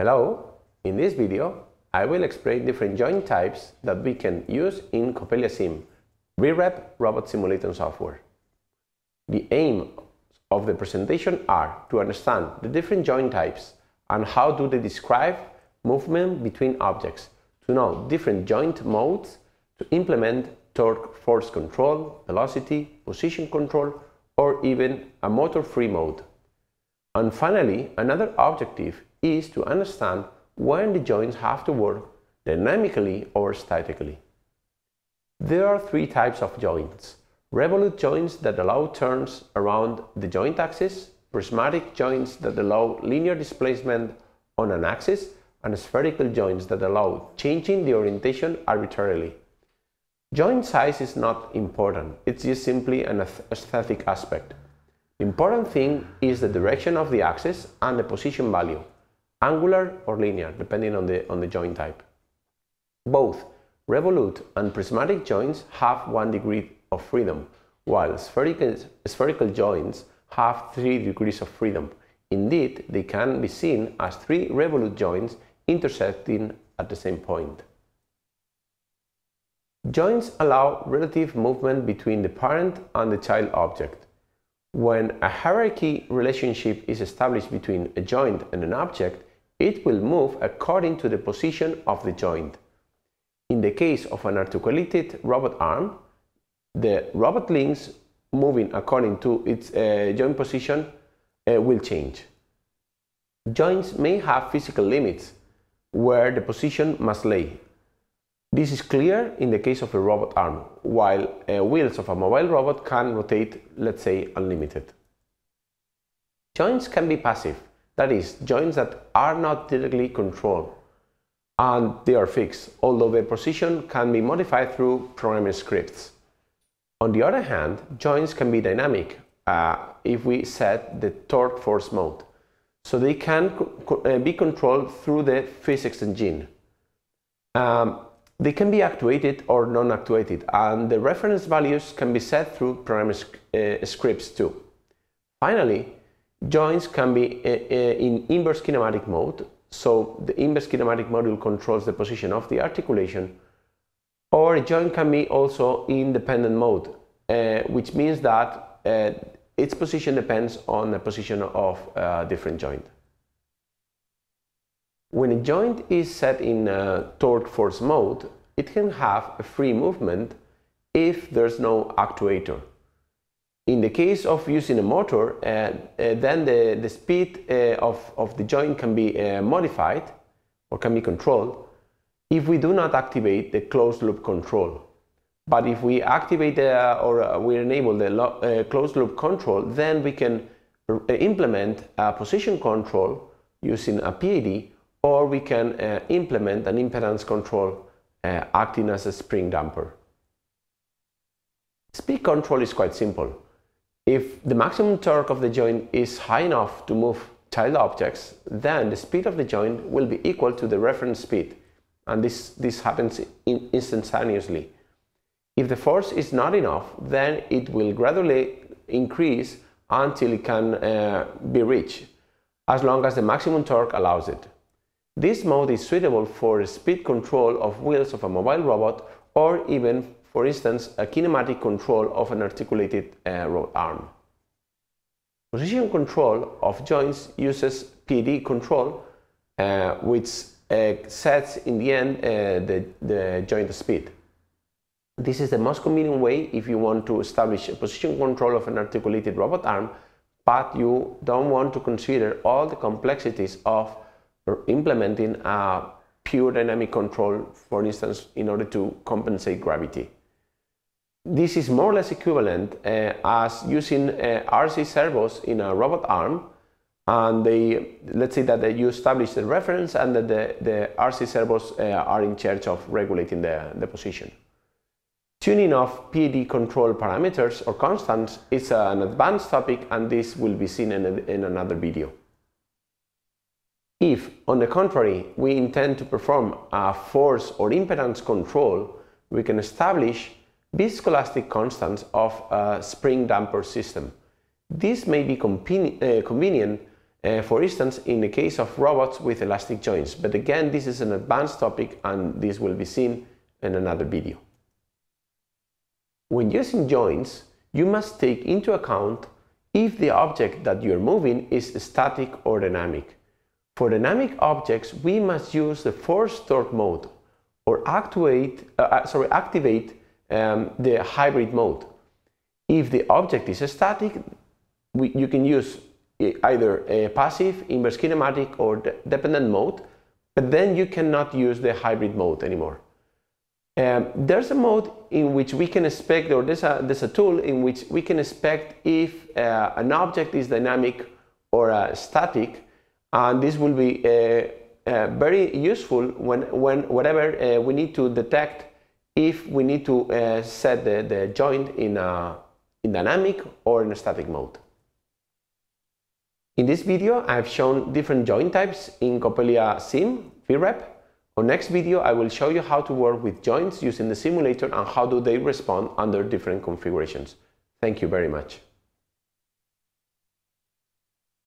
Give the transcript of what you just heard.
Hello, in this video I will explain different joint types that we can use in CoppeliaSim, VREP robot simulation software. The aim of the presentation are to understand the different joint types and how do they describe movement between objects, to know different joint modes, to implement torque force control, velocity, position control, or even a motor-free mode. And finally, another objective is to understand when the joints have to work dynamically or statically. There are three types of joints. Revolute joints that allow turns around the joint axis, prismatic joints that allow linear displacement on an axis, and spherical joints that allow changing the orientation arbitrarily. Joint size is not important, it's just simply an aesthetic aspect. The important thing is the direction of the axis and the position value angular or linear, depending on the, on the joint type. Both revolute and prismatic joints have one degree of freedom, while spherical, spherical joints have three degrees of freedom. Indeed, they can be seen as three revolute joints intersecting at the same point. Joints allow relative movement between the parent and the child object. When a hierarchy relationship is established between a joint and an object, it will move according to the position of the joint. In the case of an articulated robot arm, the robot links moving according to its uh, joint position uh, will change. Joints may have physical limits where the position must lay. This is clear in the case of a robot arm, while uh, wheels of a mobile robot can rotate, let's say, unlimited. Joints can be passive, that is, joints that are not directly controlled and they are fixed, although their position can be modified through programming scripts. On the other hand, joints can be dynamic uh, if we set the torque force mode, so they can co uh, be controlled through the physics engine. Um, they can be actuated or non-actuated, and the reference values can be set through programming uh, scripts too. Finally, Joints can be uh, uh, in inverse kinematic mode, so the inverse kinematic module controls the position of the articulation, or a joint can be also in dependent mode, uh, which means that uh, its position depends on the position of a different joint. When a joint is set in torque force mode, it can have a free movement if there's no actuator. In the case of using a motor, uh, uh, then the, the speed uh, of, of the joint can be uh, modified or can be controlled if we do not activate the closed loop control. But if we activate uh, or uh, we enable the closed loop control, then we can implement a position control using a PID or we can implement an impedance control acting as a spring damper. Speed control is quite simple. If the maximum torque of the joint is high enough to move child objects, then the speed of the joint will be equal to the reference speed, and this, this happens in instantaneously. If the force is not enough, then it will gradually increase until it can uh, be reached, as long as the maximum torque allows it. This mode is suitable for speed control of wheels of a mobile robot or even for instance, a kinematic control of an articulated uh, arm. Position control of joints uses PD control, uh, which uh, sets in the end uh, the, the joint speed. This is the most convenient way if you want to establish a position control of an articulated robot arm, but you don't want to consider all the complexities of implementing a pure dynamic control, for instance, in order to compensate gravity this is more or less equivalent uh, as using uh, RC servos in a robot arm and they let's say that you establish the reference and that the, the RC servos uh, are in charge of regulating the, the position. Tuning of PID control parameters or constants is an advanced topic and this will be seen in, a, in another video. If, on the contrary, we intend to perform a force or impedance control, we can establish viscoelastic constants of a spring damper system. This may be uh, convenient uh, for instance, in the case of robots with elastic joints. But again, this is an advanced topic and this will be seen in another video. When using joints, you must take into account if the object that you're moving is static or dynamic. For dynamic objects, we must use the force torque mode or actuate, uh, uh, sorry, activate um, the hybrid mode. If the object is static, we, you can use either a passive, inverse kinematic or de dependent mode, but then you cannot use the hybrid mode anymore. Um, there's a mode in which we can expect, or there's a, there's a tool in which we can expect if uh, an object is dynamic or uh, static, and this will be uh, uh very useful when, when whatever uh, we need to detect if we need to uh, set the, the joint in, a, in dynamic or in a static mode. In this video, I have shown different joint types in CoppeliaSim VREP. On next video, I will show you how to work with joints using the simulator and how do they respond under different configurations. Thank you very much.